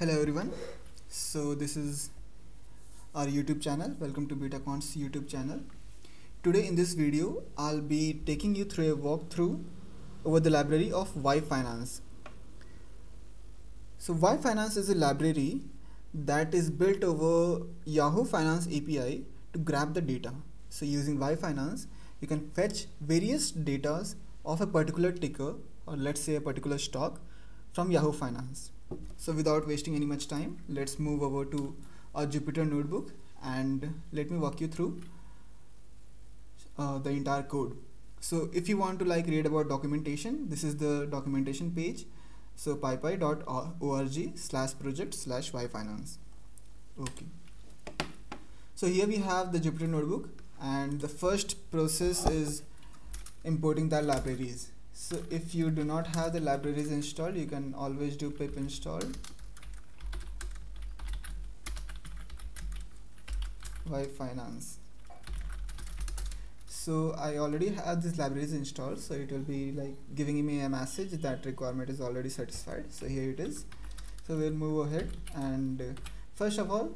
hello everyone. So this is our youtube channel. Welcome to betaquant's youtube channel. Today in this video i'll be taking you through a walkthrough over the library of y finance. So y finance is a library that is built over yahoo finance api to grab the data. So using y finance you can fetch various data of a particular ticker or let's say a particular stock from yahoo finance so without wasting any much time let's move over to our Jupyter notebook and let me walk you through uh, the entire code. So if you want to like read about documentation this is the documentation page. So pypi.org slash project slash yfinance okay. So here we have the Jupyter notebook and the first process is importing the libraries so if you do not have the libraries installed you can always do pip install. Y finance. So I already have these libraries installed so it will be like giving me a message that requirement is already satisfied. So here it is. So we'll move ahead and uh, first of all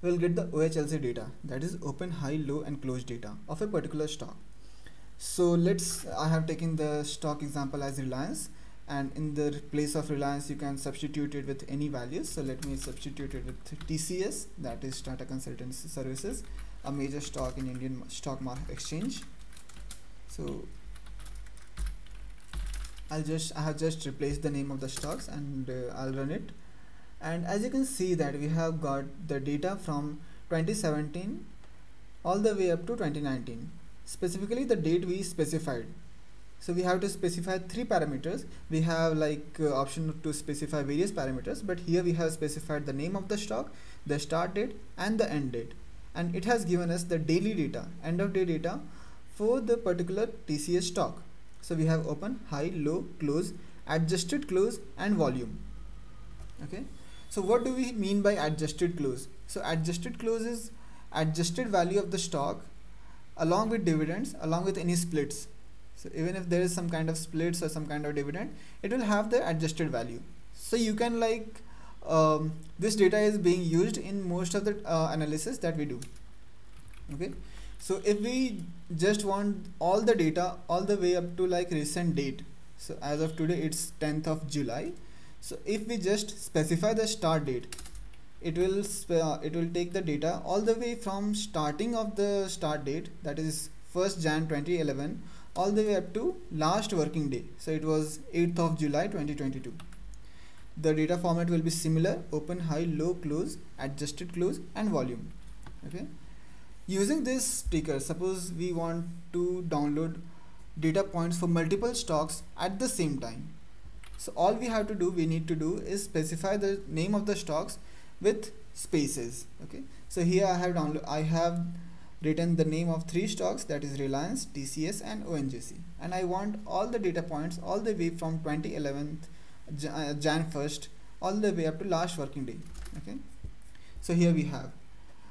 we'll get the OHLC data that is open high low and close data of a particular stock so let's I have taken the stock example as Reliance and in the place of Reliance you can substitute it with any values. So let me substitute it with TCS that is Tata Consultancy Services a major stock in Indian stock market exchange. So I'll just I have just replaced the name of the stocks and uh, I'll run it. And as you can see that we have got the data from 2017 all the way up to 2019 specifically the date we specified. So we have to specify three parameters. We have like uh, option to specify various parameters but here we have specified the name of the stock the start date and the end date. And it has given us the daily data end of day data for the particular TCS stock. So we have open high low close adjusted close and volume. Okay? So what do we mean by adjusted close? So adjusted close is adjusted value of the stock along with dividends along with any splits. So even if there is some kind of splits or some kind of dividend it will have the adjusted value. So you can like um, this data is being used in most of the uh, analysis that we do. Okay? So if we just want all the data all the way up to like recent date so as of today it's 10th of July. So if we just specify the start date it will uh, it will take the data all the way from starting of the start date that is 1st Jan 2011 all the way up to last working day. So it was 8th of July 2022 the data format will be similar open high low close adjusted close and volume. Okay? Using this ticker suppose we want to download data points for multiple stocks at the same time. So all we have to do we need to do is specify the name of the stocks with spaces okay? So here I have download I have written the name of three stocks that is Reliance TCS and ONGC and I want all the data points all the way from 2011 uh, Jan 1st all the way up to last working day okay? So here we have.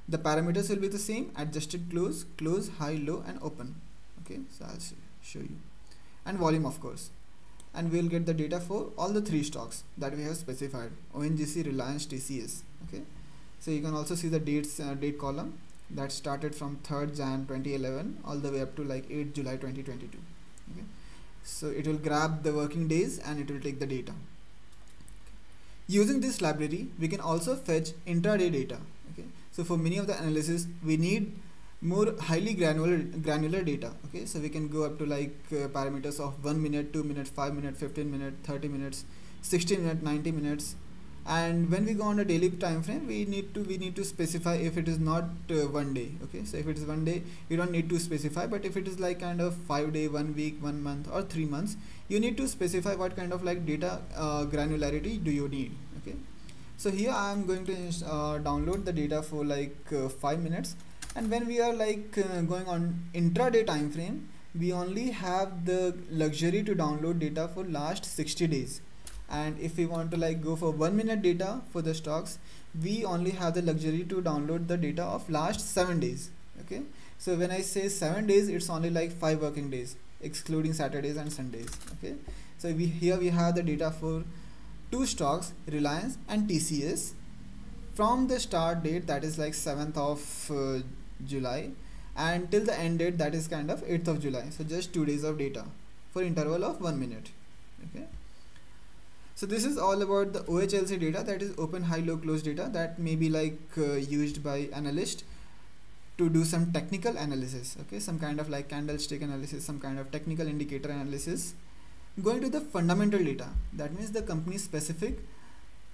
The parameters will be the same adjusted close close high low and open okay? So I'll show you. And volume of course and we'll get the data for all the three stocks that we have specified. ONGC Reliance TCS okay? So you can also see the dates uh, date column that started from 3rd Jan 2011 all the way up to like 8 July 2022 okay? So it will grab the working days and it will take the data. Using this library we can also fetch intraday data okay? So for many of the analysis we need more highly granular granular data okay? So we can go up to like uh, parameters of 1 minute 2 minute 5 minute 15 minute 30 minutes 60 minute 90 minutes. And when we go on a daily time frame we need to we need to specify if it is not uh, one day okay? So if it is one day you don't need to specify but if it is like kind of five day one week one month or three months you need to specify what kind of like data uh, granularity do you need okay? So here i am going to uh, download the data for like uh, five minutes and when we are like uh, going on intraday time frame we only have the luxury to download data for last 60 days. And if we want to like go for one minute data for the stocks we only have the luxury to download the data of last seven days okay? So when I say seven days it's only like five working days excluding Saturdays and Sundays okay? So we here we have the data for two stocks reliance and tcs from the start date that is like 7th of uh, july. And till the end date that is kind of 8th of july. So just two days of data for interval of one minute. Okay. So this is all about the OHLC data that is open high low close data that may be like uh, used by analyst to do some technical analysis. Okay. Some kind of like candlestick analysis some kind of technical indicator analysis. Going to the fundamental data that means the company specific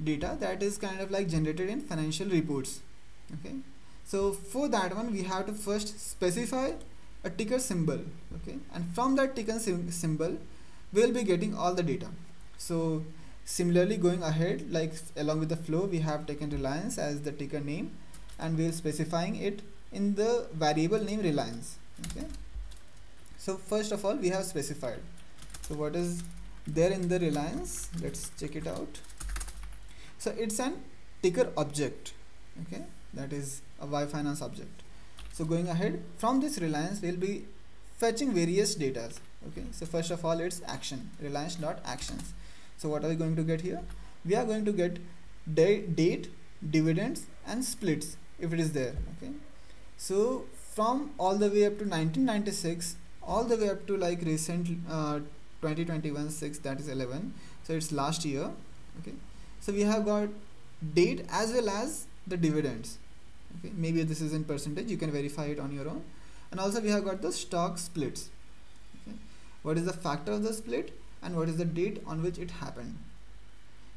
data that is kind of like generated in financial reports. Okay so for that one we have to first specify a ticker symbol okay? And from that ticker symbol we'll be getting all the data. So similarly going ahead like along with the flow we have taken reliance as the ticker name and we're specifying it in the variable name reliance okay? So first of all we have specified. So what is there in the reliance? Let's check it out. So it's an ticker object okay that is a y finance object. So going ahead from this reliance we'll be fetching various data. Okay? So first of all it's action reliance dot actions. So what are we going to get here? We are going to get date dividends and splits if it is there. Okay? So from all the way up to 1996 all the way up to like recent uh, 2021 6 that is 11 so it's last year. Okay? So we have got date as well as the dividends. Okay maybe this is in percentage you can verify it on your own. And also we have got the stock splits. Okay what is the factor of the split and what is the date on which it happened?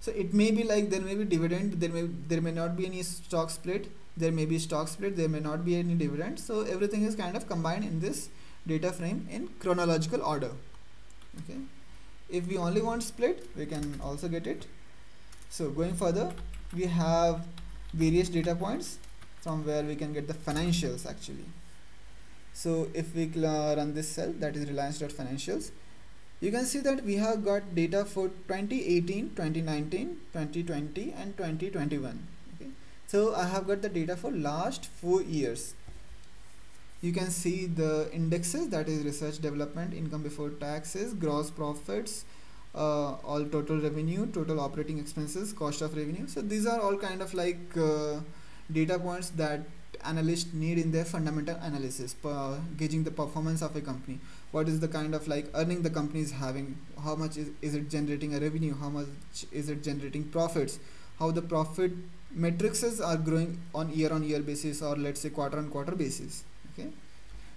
So it may be like there may be dividend there may there may not be any stock split there may be stock split there may not be any dividend. So everything is kind of combined in this data frame in chronological order. Okay if we only want split we can also get it. So going further we have various data points from where we can get the financials actually. So if we uh, run this cell that is reliance.financials you can see that we have got data for 2018 2019 2020 and 2021 okay? So i have got the data for last four years. You can see the indexes that is research development income before taxes gross profits uh, all total revenue total operating expenses cost of revenue. So these are all kind of like uh, data points that analysts need in their fundamental analysis gauging the performance of a company. What is the kind of like earning the company is having how much is, is it generating a revenue how much is it generating profits how the profit matrices are growing on year on year basis or let's say quarter on quarter basis okay?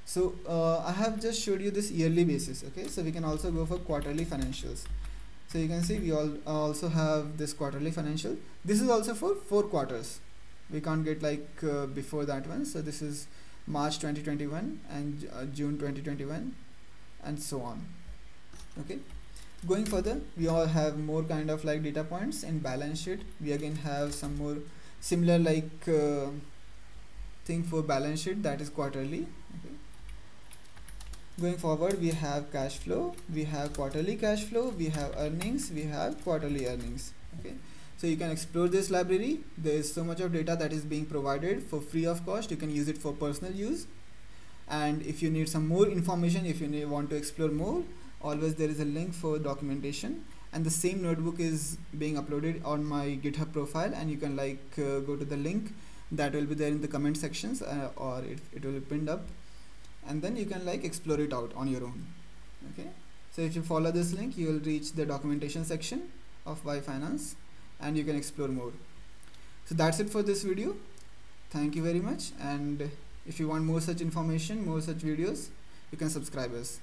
So uh, I have just showed you this yearly basis okay? So we can also go for quarterly financials so you can see we all also have this quarterly financial. This is also for four quarters. We can't get like uh, before that one. So this is March 2021 and uh, June 2021 and so on. Okay. Going further we all have more kind of like data points in balance sheet. We again have some more similar like uh, thing for balance sheet that is quarterly. Okay going forward we have cash flow we have quarterly cash flow we have earnings we have quarterly earnings. Okay? So you can explore this library. There is so much of data that is being provided for free of cost. You can use it for personal use. And if you need some more information if you need, want to explore more always there is a link for documentation. And the same notebook is being uploaded on my github profile. And you can like uh, go to the link that will be there in the comment sections uh, or it, it will be pinned up and then you can like explore it out on your own. Okay? So if you follow this link you will reach the documentation section of Y Finance and you can explore more. So that's it for this video. Thank you very much. And if you want more such information more such videos you can subscribe us